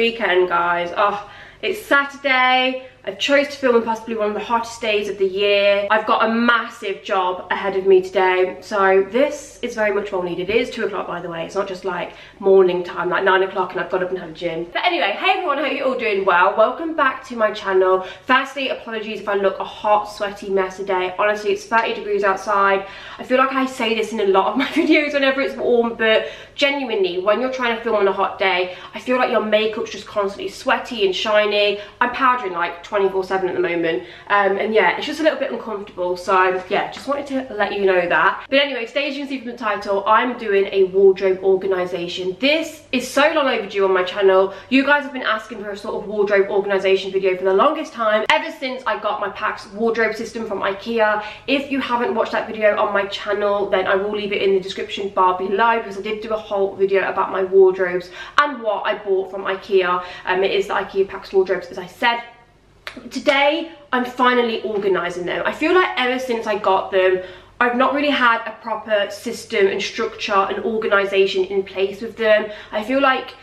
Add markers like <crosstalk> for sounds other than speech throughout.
weekend, guys. Oh, it's Saturday. I've chose to film in possibly one of the hottest days of the year. I've got a massive job ahead of me today. So this is very much well needed. It is two o'clock by the way. It's not just like morning time, like nine o'clock and I've got up and had a gym. But anyway, hey everyone, I hope you're all doing well. Welcome back to my channel. Firstly, apologies if I look a hot, sweaty mess today. Honestly, it's 30 degrees outside. I feel like I say this in a lot of my <laughs> videos whenever it's warm, but genuinely, when you're trying to film on a hot day, I feel like your makeup's just constantly sweaty and shiny. I'm powdering like 24 7 at the moment. Um, and yeah it's just a little bit uncomfortable so yeah just wanted to let you know that. But anyway today as you can see from the title I'm doing a wardrobe organization. This is so long overdue on my channel. You guys have been asking for a sort of wardrobe organization video for the longest time. Ever since I got my Pax wardrobe system from Ikea. If you haven't watched that video on my channel then I will leave it in the description bar below because I did do a whole video about my wardrobes and what I bought from Ikea. Um, it is the Ikea Pax wardrobes as I said today I'm finally organising them. I feel like ever since I got them, I've not really had a proper system and structure and organisation in place with them. I feel like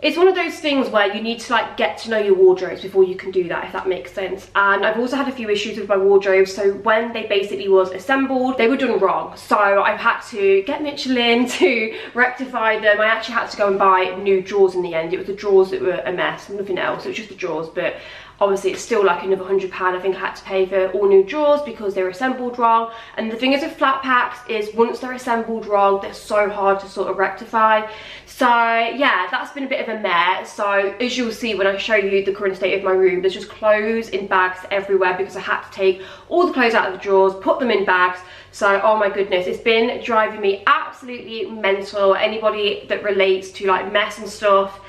it's one of those things where you need to like get to know your wardrobes before you can do that if that makes sense. And I've also had a few issues with my wardrobes. So when they basically was assembled they were done wrong. So I've had to get Michelin <laughs> to rectify them. I actually had to go and buy new drawers in the end. It was the drawers that were a mess nothing else. It was just the drawers. But obviously it's still like another hundred pound i think i had to pay for all new drawers because they're assembled wrong. And the thing is with flat packs is once they're assembled wrong they're so hard to sort of rectify. So yeah that's been a bit of a mess so as you'll see when i show you the current state of my room there's just clothes in bags everywhere because i had to take all the clothes out of the drawers put them in bags. So oh my goodness it's been driving me absolutely mental. Anybody that relates to like mess and stuff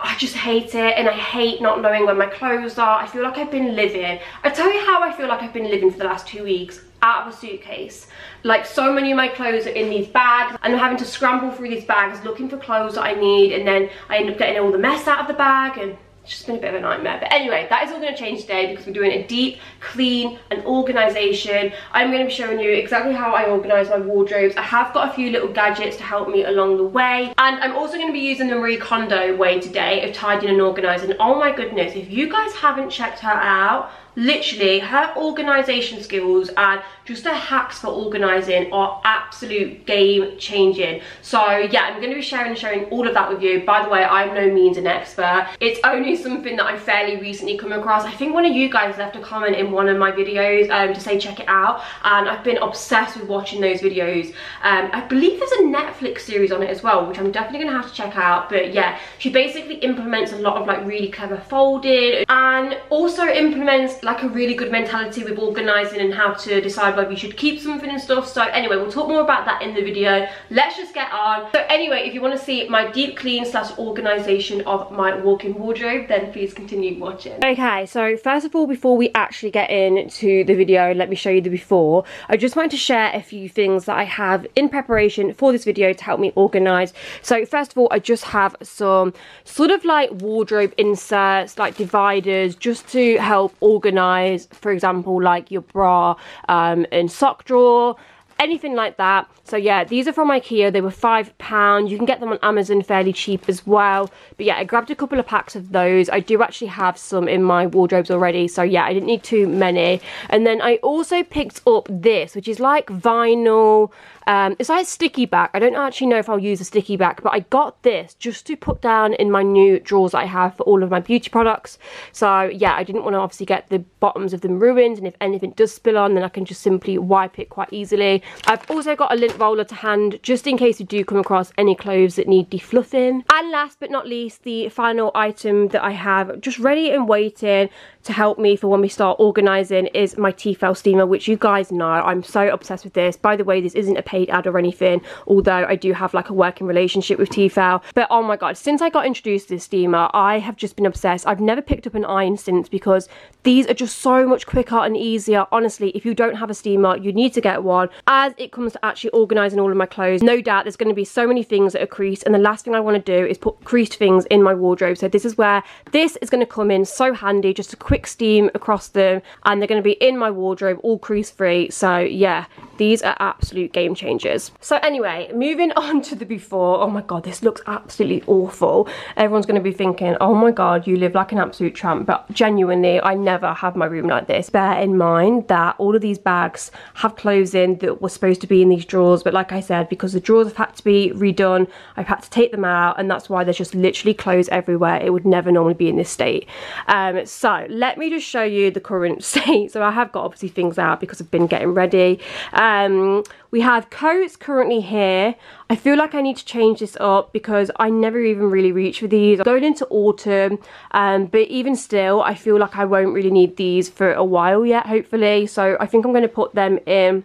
I just hate it and I hate not knowing where my clothes are. I feel like I've been living. I tell you how I feel like I've been living for the last two weeks out of a suitcase. Like so many of my clothes are in these bags and I'm having to scramble through these bags looking for clothes that I need and then I end up getting all the mess out of the bag and it's just been a bit of a nightmare. But anyway, that is all going to change today because we're doing a deep clean and organisation. I'm going to be showing you exactly how I organise my wardrobes. I have got a few little gadgets to help me along the way. And I'm also going to be using the Marie Kondo way today of tidying and organising. Oh my goodness, if you guys haven't checked her out, literally her organization skills and just her hacks for organizing are absolute game changing. So yeah i'm going to be sharing and showing all of that with you. By the way i'm no means an expert. It's only something that i fairly recently come across. I think one of you guys left a comment in one of my videos um, to say check it out and i've been obsessed with watching those videos. Um, i believe there's a netflix series on it as well which i'm definitely gonna have to check out but yeah she basically implements a lot of like really clever folding and also implements like a really good mentality with organising and how to decide whether you should keep something and stuff. So anyway, we'll talk more about that in the video. Let's just get on. So anyway, if you want to see my deep clean slash organisation of my walk-in wardrobe, then please continue watching. Okay, so first of all, before we actually get into the video, let me show you the before. I just wanted to share a few things that I have in preparation for this video to help me organise. So first of all, I just have some sort of like wardrobe inserts, like dividers, just to help organise organize, for example, like your bra um, and sock drawer, anything like that. So yeah, these are from Ikea. They were £5. You can get them on Amazon fairly cheap as well. But yeah, I grabbed a couple of packs of those. I do actually have some in my wardrobes already. So yeah, I didn't need too many. And then I also picked up this, which is like vinyl um, it's like a sticky back. I don't actually know if I'll use a sticky back, but I got this just to put down in my new drawers I have for all of my beauty products. So yeah, I didn't want to obviously get the bottoms of them ruined, and if anything does spill on, then I can just simply wipe it quite easily. I've also got a lint roller to hand, just in case you do come across any clothes that need defluffing. And last but not least, the final item that I have just ready and waiting to help me for when we start organising is my Tefal steamer, which you guys know I'm so obsessed with this. By the way, this isn't a paid ad or anything, although I do have like a working relationship with Tefal. But oh my god, since I got introduced to this steamer, I have just been obsessed. I've never picked up an iron since because these are just so much quicker and easier. Honestly, if you don't have a steamer, you need to get one. as it comes to actually organising all of my clothes, no doubt there's going to be so many things that are creased and the last thing I want to do is put creased things in my wardrobe. So this is where this is going to come in so handy, just a quick steam across them and they're going to be in my wardrobe all crease free. So yeah, these are absolute game changers. So anyway, moving <laughs> on to the before. Oh my God, this looks absolutely awful. Everyone's going to be thinking, oh my God, you live like an absolute tramp. But genuinely, I never have my room like this. Bear in mind that all of these bags have clothes in that were supposed to be in these drawers. But like I said, because the drawers have had to be redone, I've had to take them out. And that's why there's just literally clothes everywhere. It would never normally be in this state. Um, so let me just show you the current <laughs> state. So I have got obviously things out because I've been getting ready. Um, we have coats currently here. I feel like I need to change this up because I never even really reach for these. I'm going into autumn, um, but even still, I feel like I won't really need these for a while yet, hopefully. So I think I'm going to put them in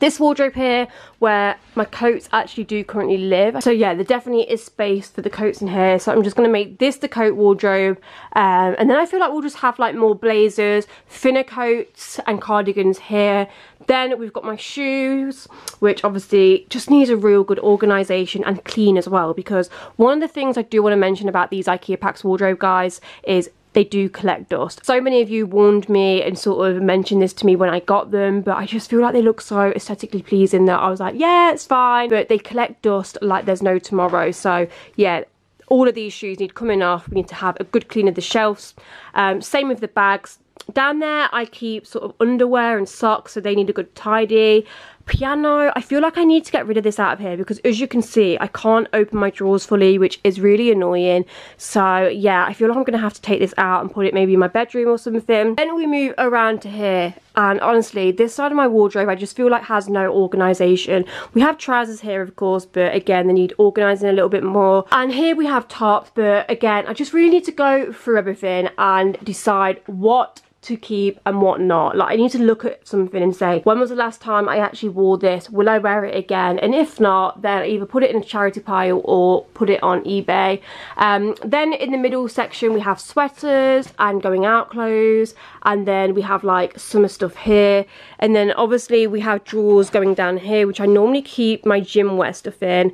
this wardrobe here where my coats actually do currently live. So yeah there definitely is space for the coats in here. So I'm just going to make this the coat wardrobe. Um, and then I feel like we'll just have like more blazers thinner coats and cardigans here. Then we've got my shoes which obviously just needs a real good organization and clean as well because one of the things I do want to mention about these Ikea Pax wardrobe guys is they do collect dust. So many of you warned me and sort of mentioned this to me when I got them, but I just feel like they look so aesthetically pleasing that I was like, yeah, it's fine. But they collect dust like there's no tomorrow. So yeah, all of these shoes need coming off. We need to have a good clean of the shelves. Um, same with the bags. Down there, I keep sort of underwear and socks, so they need a good tidy piano. I feel like i need to get rid of this out of here because as you can see i can't open my drawers fully which is really annoying. So yeah i feel like i'm gonna have to take this out and put it maybe in my bedroom or something. Then we move around to here and honestly this side of my wardrobe i just feel like has no organization. We have trousers here of course but again they need organizing a little bit more. And here we have tops but again i just really need to go through everything and decide what to keep and what not. Like I need to look at something and say, when was the last time I actually wore this? Will I wear it again? And if not, then either put it in a charity pile or put it on eBay. Um, then in the middle section, we have sweaters and going out clothes. And then we have like summer stuff here. And then obviously we have drawers going down here, which I normally keep my gym wear stuff in.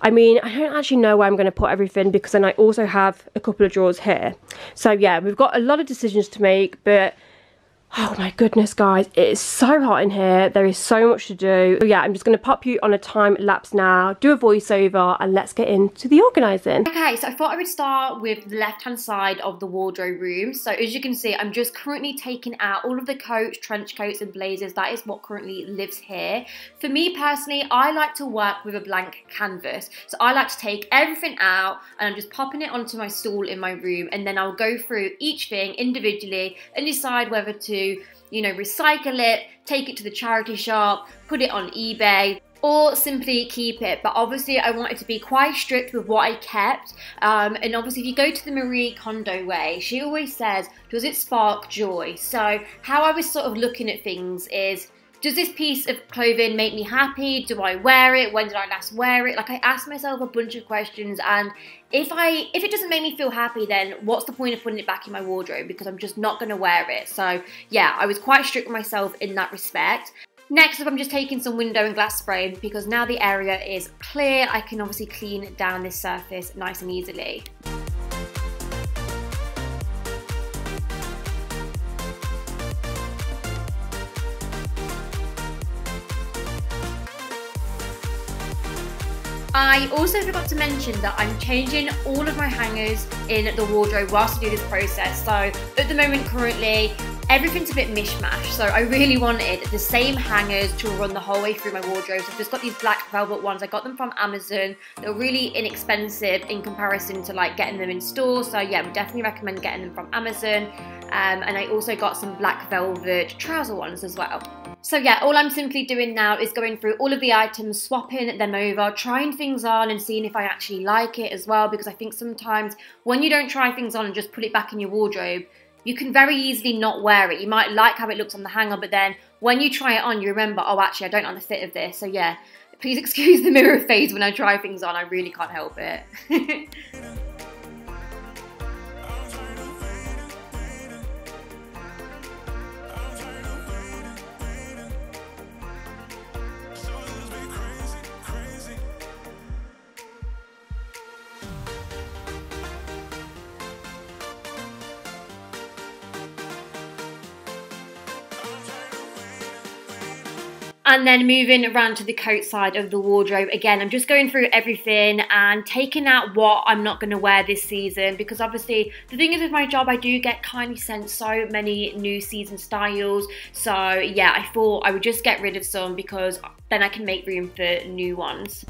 I mean, I don't actually know where I'm going to put everything because then I also have a couple of drawers here. So yeah, we've got a lot of decisions to make, but Oh my goodness, guys, it is so hot in here. There is so much to do. So yeah, I'm just going to pop you on a time lapse now, do a voiceover, and let's get into the organising. Okay, so I thought I would start with the left-hand side of the wardrobe room. So as you can see, I'm just currently taking out all of the coats, trench coats, and blazers. That is what currently lives here. For me personally, I like to work with a blank canvas. So I like to take everything out, and I'm just popping it onto my stool in my room, and then I'll go through each thing individually and decide whether to you know, recycle it, take it to the charity shop, put it on eBay, or simply keep it. But obviously, I wanted to be quite strict with what I kept. Um, and obviously, if you go to the Marie Kondo way, she always says, Does it spark joy? So, how I was sort of looking at things is does this piece of clothing make me happy? Do I wear it? When did I last wear it? Like I asked myself a bunch of questions and if I if it doesn't make me feel happy then what's the point of putting it back in my wardrobe because I'm just not going to wear it. So yeah, I was quite strict with myself in that respect. Next up, I'm just taking some window and glass spray because now the area is clear, I can obviously clean down this surface nice and easily. I also forgot to mention that I'm changing all of my hangers in the wardrobe whilst I do this process. So at the moment currently, everything's a bit mishmash. So I really wanted the same hangers to run the whole way through my wardrobe. So I've just got these black velvet ones. I got them from Amazon. They're really inexpensive in comparison to like getting them in store. So yeah, I would definitely recommend getting them from Amazon. Um, and I also got some black velvet trouser ones as well. So yeah, all I'm simply doing now is going through all of the items, swapping them over, trying things on and seeing if I actually like it as well because I think sometimes when you don't try things on and just put it back in your wardrobe, you can very easily not wear it. You might like how it looks on the hanger, but then when you try it on, you remember, oh, actually, I don't like the fit of this. So yeah, please <laughs> excuse the mirror phase when I try things on. I really can't help it. <laughs> And then moving around to the coat side of the wardrobe, again, I'm just going through everything and taking out what I'm not going to wear this season because obviously the thing is with my job, I do get kindly sent so many new season styles. So yeah, I thought I would just get rid of some because then I can make room for new ones.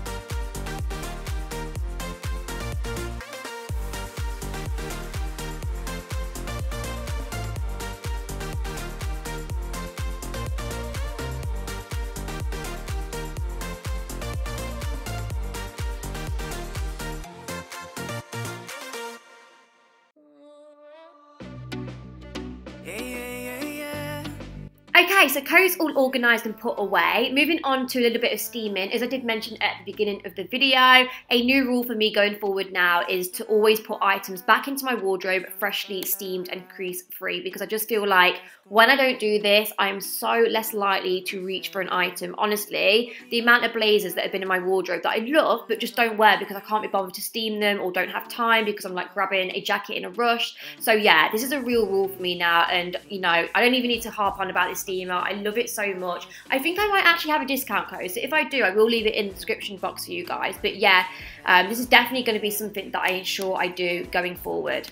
Okay, so coat's all organised and put away. Moving on to a little bit of steaming, as I did mention at the beginning of the video, a new rule for me going forward now is to always put items back into my wardrobe freshly steamed and crease free because I just feel like when I don't do this, I am so less likely to reach for an item. Honestly, the amount of blazers that have been in my wardrobe that I love but just don't wear because I can't be bothered to steam them or don't have time because I'm like grabbing a jacket in a rush. So yeah, this is a real rule for me now and you know, I don't even need to harp on about this steamer. I love it so much. I think I might actually have a discount code. So if I do, I will leave it in the description box for you guys. But yeah, um, this is definitely going to be something that I ensure I do going forward.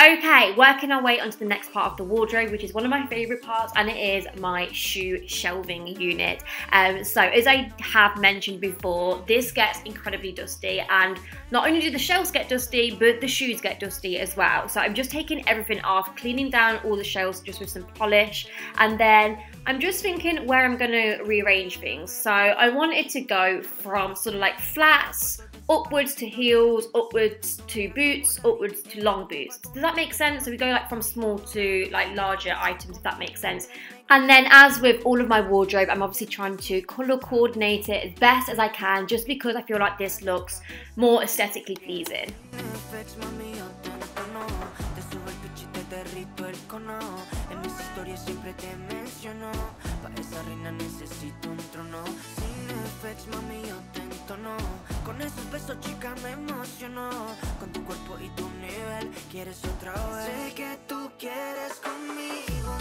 Okay, working our way onto the next part of the wardrobe, which is one of my favourite parts, and it is my shoe shelving unit. Um, so, as I have mentioned before, this gets incredibly dusty, and not only do the shelves get dusty, but the shoes get dusty as well. So, I'm just taking everything off, cleaning down all the shelves just with some polish, and then I'm just thinking where I'm going to rearrange things. So, I wanted to go from sort of like flats upwards to heels, upwards to boots, upwards to long boots. Does that make sense? So we go like from small to like larger items, if that makes sense. And then as with all of my wardrobe, I'm obviously trying to colour coordinate it as best as I can, just because I feel like this looks more aesthetically pleasing. Con esos besos, chica, me emocionó. Con tu cuerpo y tu nivel, quieres otra vez. Sé que tú quieres conmigo,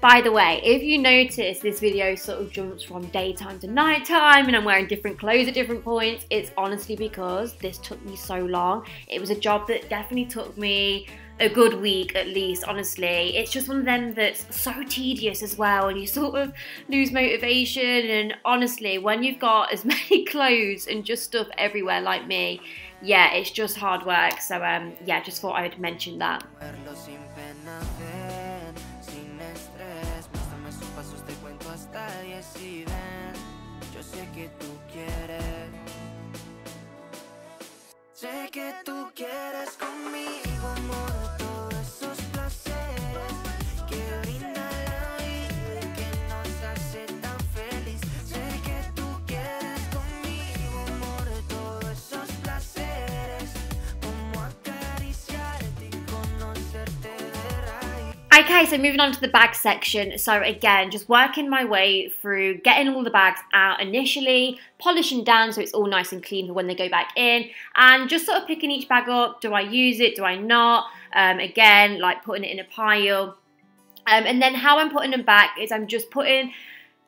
By the way, if you notice this video sort of jumps from daytime to nighttime and I'm wearing different clothes at different points, it's honestly because this took me so long. It was a job that definitely took me a good week at least, honestly. It's just one of them that's so tedious as well, and you sort of lose motivation. And honestly, when you've got as <laughs> many clothes and just stuff everywhere like me, yeah, it's just hard work. So, um, yeah, just thought I would mention that. Okay, so moving on to the bag section. So again, just working my way through getting all the bags out initially, polishing down so it's all nice and clean for when they go back in, and just sort of picking each bag up. Do I use it? Do I not? Um, again, like putting it in a pile. Um, and then how I'm putting them back is I'm just putting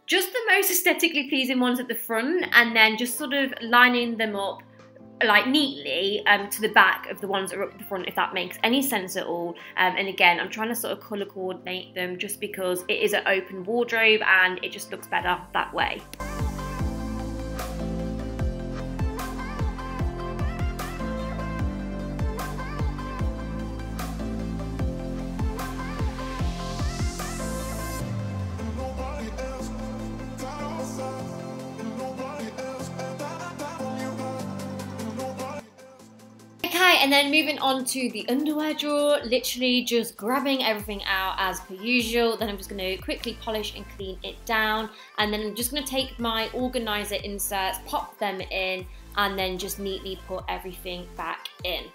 just the most aesthetically pleasing ones at the front and then just sort of lining them up like neatly um, to the back of the ones that are up the front, if that makes any sense at all. Um, and again, I'm trying to sort of colour coordinate them just because it is an open wardrobe and it just looks better that way. And then moving on to the underwear drawer, literally just grabbing everything out as per usual. Then I'm just gonna quickly polish and clean it down. And then I'm just gonna take my organizer inserts, pop them in, and then just neatly put everything back in.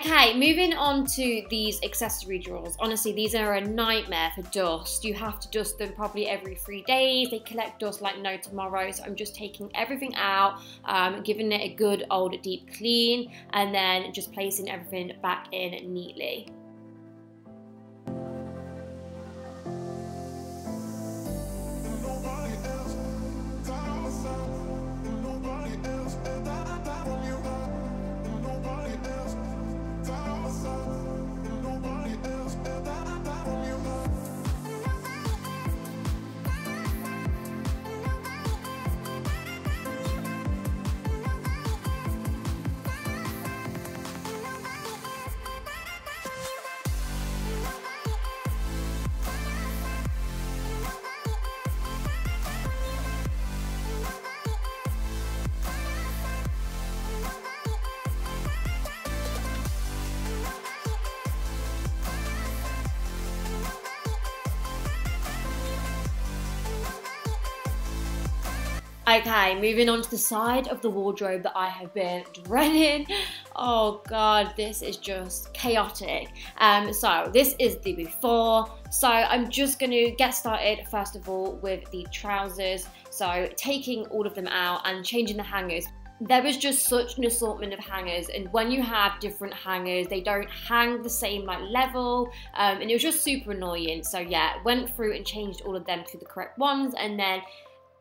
Okay, moving on to these accessory drawers. Honestly, these are a nightmare for dust. You have to dust them probably every three days. They collect dust like no tomorrow. So I'm just taking everything out, um, giving it a good old deep clean, and then just placing everything back in neatly. Mil Okay, moving on to the side of the wardrobe that I have been <laughs> dreading. Oh god, this is just chaotic. Um, so this is the before. So I'm just to get started first of all with the trousers. So taking all of them out and changing the hangers there was just such an assortment of hangers and when you have different hangers they don't hang the same like level um, and it was just super annoying so yeah went through and changed all of them to the correct ones and then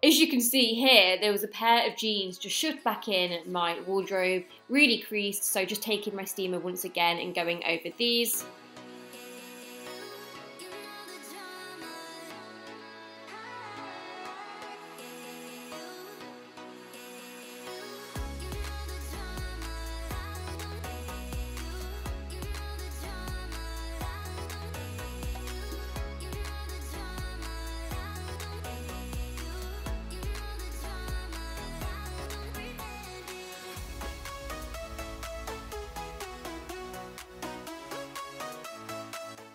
as you can see here, there was a pair of jeans just shoved back in my wardrobe, really creased, so just taking my steamer once again and going over these.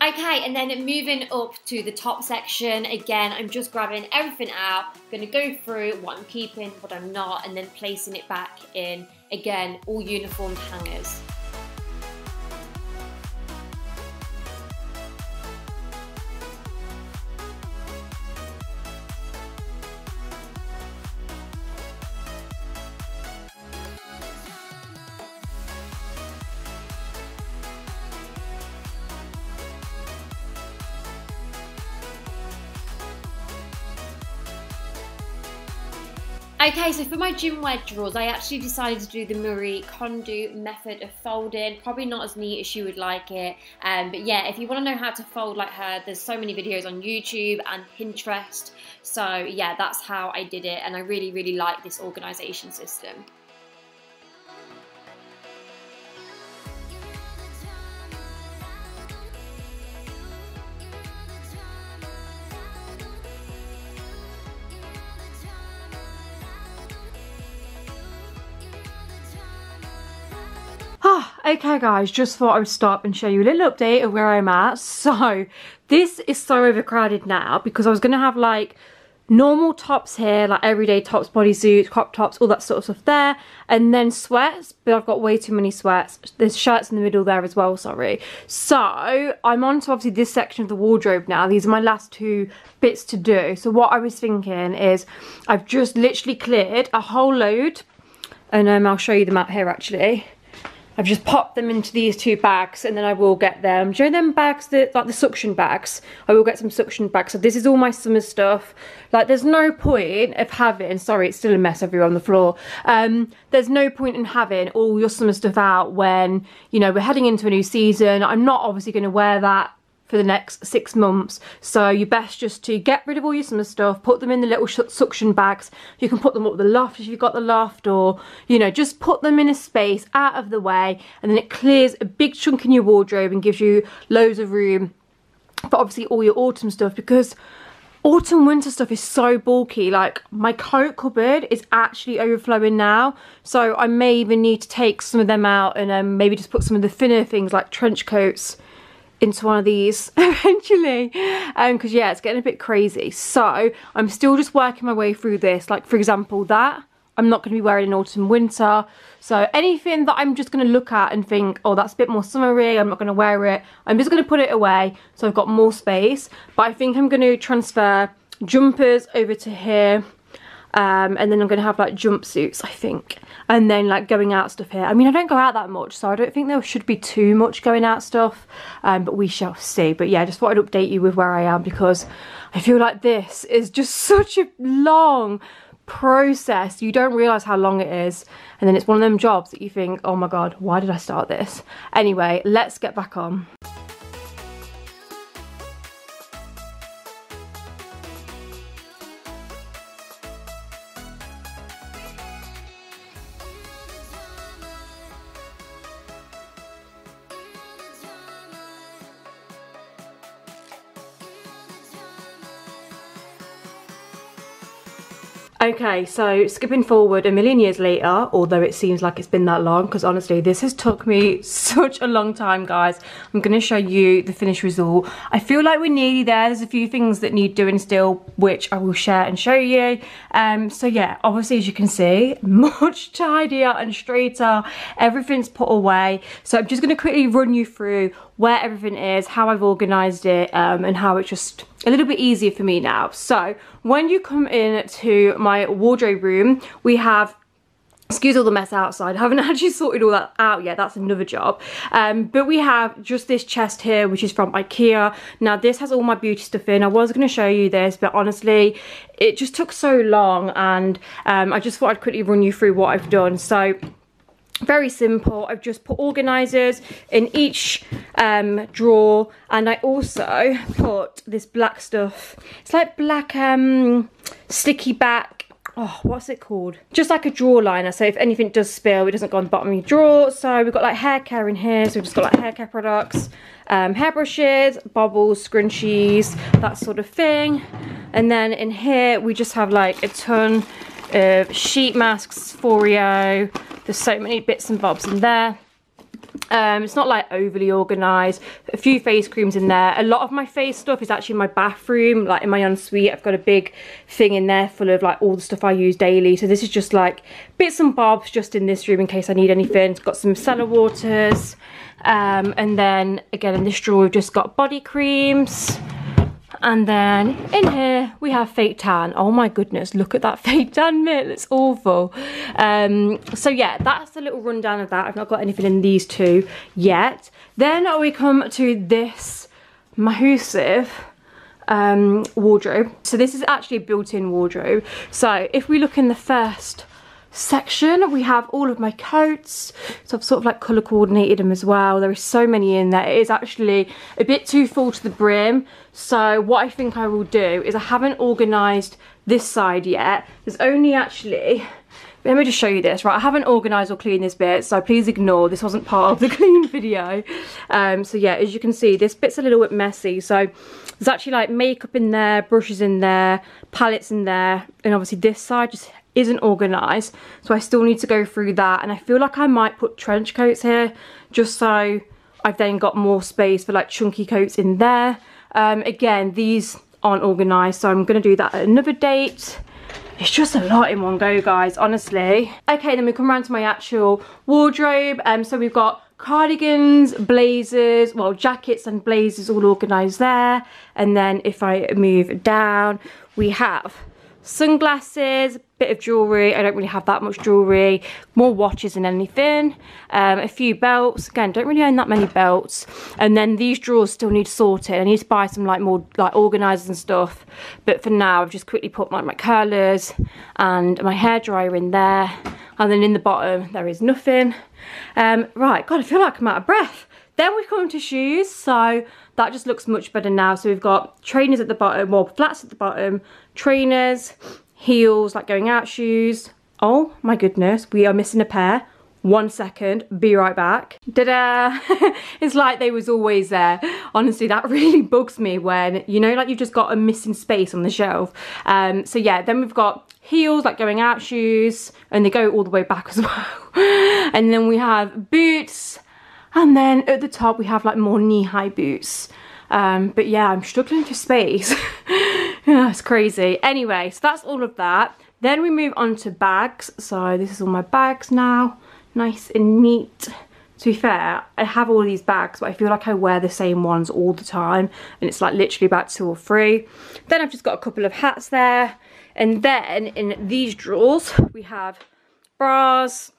Okay, and then moving up to the top section, again, I'm just grabbing everything out, gonna go through what I'm keeping, what I'm not, and then placing it back in, again, all uniformed hangers. Okay, so for my gym wear drawers, I actually decided to do the Marie Kondo method of folding. Probably not as neat as she would like it. Um, but yeah, if you want to know how to fold like her, there's so many videos on YouTube and Pinterest. So yeah, that's how I did it. And I really, really like this organization system. Okay guys, just thought I would stop and show you a little update of where I'm at. So, this is so overcrowded now because I was going to have like normal tops here, like everyday tops, bodysuits, crop tops, all that sort of stuff there. And then sweats, but I've got way too many sweats. There's shirts in the middle there as well, sorry. So, I'm on to obviously this section of the wardrobe now. These are my last two bits to do. So what I was thinking is I've just literally cleared a whole load. And um, I'll show you them out here actually. I've just popped them into these two bags and then I will get them. Do you know them bags, that, like the suction bags? I will get some suction bags. So this is all my summer stuff. Like there's no point of having, sorry it's still a mess everywhere on the floor. Um, there's no point in having all your summer stuff out when, you know, we're heading into a new season. I'm not obviously going to wear that for the next six months. So you best just to get rid of all your summer stuff, put them in the little suction bags. You can put them up the loft if you've got the loft or, you know, just put them in a space out of the way and then it clears a big chunk in your wardrobe and gives you loads of room for obviously all your autumn stuff because autumn winter stuff is so bulky like my coat cupboard is actually overflowing now so I may even need to take some of them out and um, maybe just put some of the thinner things like trench coats into one of these <laughs> eventually because um, yeah it's getting a bit crazy so I'm still just working my way through this like for example that I'm not going to be wearing in autumn winter. So anything that I'm just going to look at and think, oh, that's a bit more summery, I'm not going to wear it. I'm just going to put it away so I've got more space. But I think I'm going to transfer jumpers over to here. Um, and then I'm going to have like jumpsuits, I think. And then like going out stuff here. I mean, I don't go out that much, so I don't think there should be too much going out stuff. Um, but we shall see. But yeah, I just thought I'd update you with where I am because I feel like this is just <laughs> such a long process. You don't realise how long it is. And then it's one of them jobs that you think, oh my God, why did I start this? Anyway, let's get back on. Okay, so skipping forward a million years later, although it seems like it's been that long, because honestly, this has took me <laughs> such a long time, guys. I'm going to show you the finished result. I feel like we're nearly there. There's a few things that need doing still, which I will share and show you. Um, so yeah, obviously, as you can see, <laughs> much tidier and straighter. Everything's put away. So I'm just going to quickly run you through where everything is, how I've organised it, um, and how it's just a little bit easier for me now. So when you come in to my wardrobe room, we have excuse all the mess outside. I haven't <laughs> actually sorted all that out yet. That's another job. Um, but we have just this chest here, which is from Ikea. Now, this has all my beauty stuff in. I was going to show you this, but honestly, it just took so long. And um, I just thought I'd quickly run you through what I've done. So very simple. I've just put organizers in each um, drawer and i also put this black stuff. It's like black um, sticky back. Oh what's it called? Just like a drawer liner. So if anything does spill it doesn't go on the bottom of your drawer. So we've got like hair care in here. So we've just got like hair care products um, hairbrushes bobbles scrunchies that sort of thing. And then in here we just have like a ton of sheet masks Foreo there's so many bits and bobs in there. Um, it's not like overly organised. A few face creams in there. A lot of my face stuff is actually in my bathroom, like in my ensuite. I've got a big thing in there full of like all the stuff I use daily. So this is just like bits and bobs just in this room in case I need anything. Got some cellar waters. Um, and then again in this drawer we've just got body creams. And then in here we have fake tan. Oh my goodness, look at that <laughs> fake tan mitt. It's awful. Um, so yeah, that's a little rundown of that. I've not got anything in these two yet. Then we come to this massive um, wardrobe. So this is actually a built-in wardrobe. So if we look in the first section. We have all of my coats. So I've sort of like colour coordinated them as well. There is so many in there. It is actually a bit too full to the brim. So what I think I will do is I haven't organised this side yet. There's only actually let me just show you this right? I haven't organised or cleaned this bit so please ignore. This wasn't part of the <laughs> clean video. Um, so yeah as you can see this bit's a little bit messy. So there's actually like makeup in there brushes in there palettes in there and obviously this side just isn't organised so I still need to go through that. And I feel like I might put trench coats here just so I've then got more space for like chunky coats in there. Um, again these aren't organised so I'm going to do that at another date. It's just a lot in one go guys honestly. Okay then we come around to my actual wardrobe. Um, so we've got cardigans, blazers, well jackets and blazers all organised there. And then if I move down we have sunglasses, a bit of jewellery. I don't really have that much jewellery. More watches than anything. Um, a few belts. Again, don't really own that many belts. And then these drawers still need sorted. I need to buy some like more like organisers and stuff. But for now, I've just quickly put like my curlers and my hairdryer in there. And then in the bottom, there is nothing. Um, right, God, I feel like I'm out of breath. Then we come to shoes. So that just looks much better now. So we've got trainers at the bottom, well, flats at the bottom, trainers, heels, like going out shoes. Oh my goodness, we are missing a pair. One second, be right back. Da-da! <laughs> it's like they was always there. Honestly, that <laughs> really bugs me when, you know, like you've just got a missing space on the shelf. Um, so yeah, then we've got heels, like going out shoes, and they go all the way back <laughs> as well. and then we have boots, and then at the top we have like more knee-high boots. Um, but yeah, I'm struggling for space. <laughs> it's crazy. Anyway, so that's all of that. Then we move on to bags. So this is all my bags now. Nice and neat. To be fair, I have all these bags, but I feel like I wear the same ones all the time. And it's like literally about two or three. Then I've just got a couple of hats there. And then in these drawers, we have bras,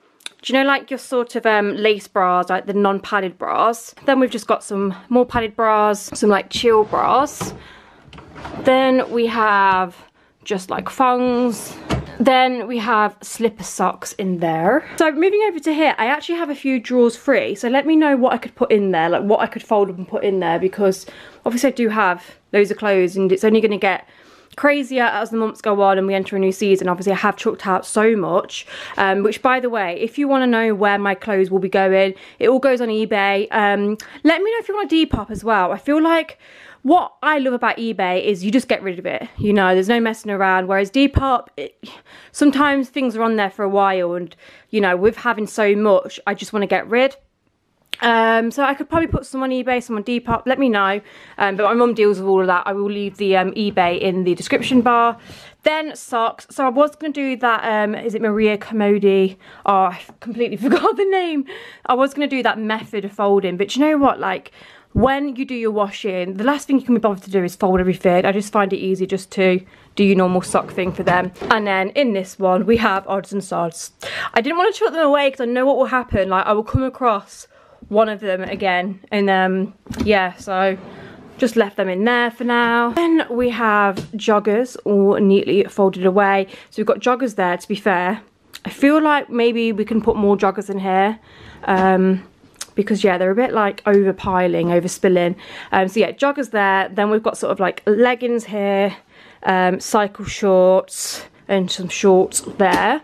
do you know like your sort of um, lace bras, like the non-padded bras? Then we've just got some more padded bras, some like chill bras. Then we have just like thongs. Then we have slipper socks in there. So moving over to here, I actually have a few drawers free. So let me know what I could put in there, like what I could fold up and put in there because obviously I do have loads of clothes and it's only going to get crazier as the months go on and we enter a new season obviously I have chucked out so much um, which by the way if you want to know where my clothes will be going it all goes on eBay um, let me know if you want a Depop as well I feel like what I love about eBay is you just get rid of it you know there's no messing around whereas Depop it, sometimes things are on there for a while and you know with having so much I just want to get rid um, so I could probably put some on eBay, some on Depop, let me know. Um, but my mum deals with all of that. I will leave the um, eBay in the description bar. Then socks. So I was going to do that, um, is it Maria Commodi? Oh, I completely <laughs> forgot the name. I was going to do that method of folding. But you know what, like, when you do your washing, the last thing you can be bothered to do is fold everything. I just find it easy just to do your normal sock thing for them. And then in this one, we have odds and sods. I didn't want to chuck them away because I know what will happen. Like, I will come across one of them again. And um, yeah, so just left them in there for now. Then we have joggers all neatly folded away. So we've got joggers there, to be fair. I feel like maybe we can put more joggers in here. Um, because yeah, they're a bit like over overpiling, overspilling. Um, so yeah, joggers there. Then we've got sort of like leggings here, um, cycle shorts and some shorts there.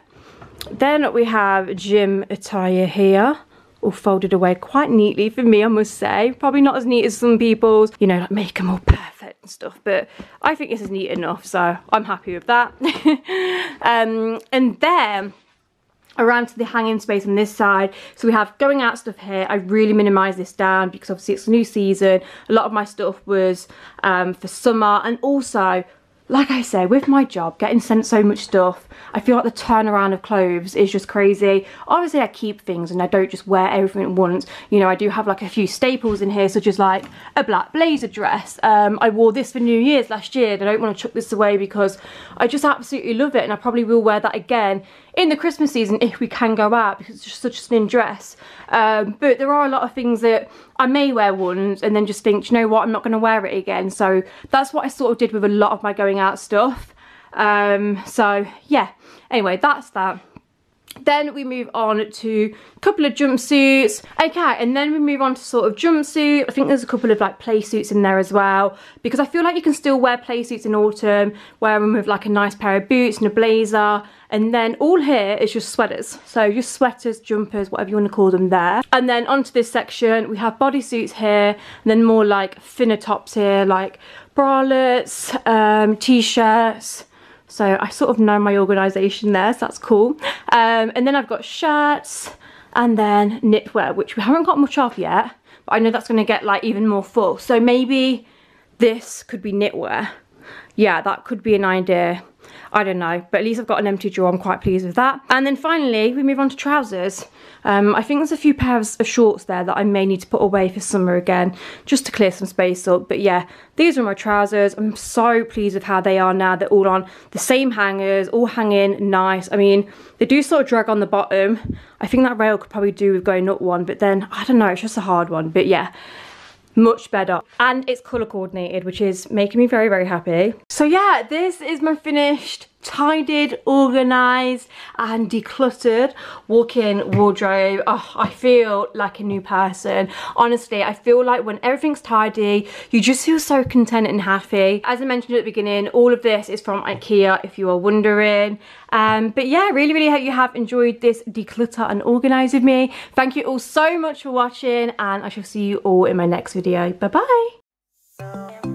Then we have gym attire here all folded away quite neatly for me, I must say. Probably not as neat as some people's, you know, like make them all perfect and stuff, but I think this is neat enough, so I'm happy with that. <laughs> um, and then around to the hanging space on this side. So we have going out stuff here. I really minimised this down because obviously it's a new season. A lot of my stuff was um, for summer and also like I say, with my job, getting sent so much stuff, I feel like the turnaround of clothes is just crazy. Obviously, I keep things and I don't just wear everything at once. You know, I do have like a few staples in here, such as like a black blazer dress. Um, I wore this for New Year's last year and I don't want to chuck this away because I just absolutely love it and I probably will wear that again in the Christmas season if we can go out because it's just such a thin dress. Um, but there are a lot of things that I may wear once and then just think, you know what, I'm not going to wear it again. So that's what I sort of did with a lot of my going out stuff. Um, so yeah, anyway, that's that. Then we move on to a couple of jumpsuits. Okay, and then we move on to sort of jumpsuit. I think there's a couple of like play suits in there as well because I feel like you can still wear play suits in autumn, wear them with like a nice pair of boots and a blazer. And then all here is just sweaters. So just sweaters, jumpers, whatever you want to call them there. And then onto this section, we have bodysuits here, and then more like thinner tops here, like bralettes, um, t-shirts, so I sort of know my organisation there, so that's cool. Um, and then I've got shirts and then knitwear, which we haven't got much of yet, but I know that's going to get like even more full. So maybe this could be knitwear. Yeah, that could be an idea. I don't know, but at least I've got an empty drawer. I'm quite pleased with that. And then finally, we move on to trousers. Um, I think there's a few pairs of shorts there that I may need to put away for summer again, just to clear some space up. But yeah, these are my trousers. I'm so pleased with how they are now. They're all on the same hangers, all hanging nice. I mean, they do sort of drag on the bottom. I think that rail could probably do with going up one, but then, I don't know, it's just a hard one. But yeah, much better. And it's color coordinated which is making me very very happy. So yeah this is my finished tidied organized and decluttered walk-in wardrobe. Oh i feel like a new person. Honestly i feel like when everything's tidy you just feel so content and happy. As i mentioned at the beginning all of this is from ikea if you are wondering. Um, but yeah really really hope you have enjoyed this declutter and organize with me. Thank you all so much for watching and i shall see you all in my next video. Bye bye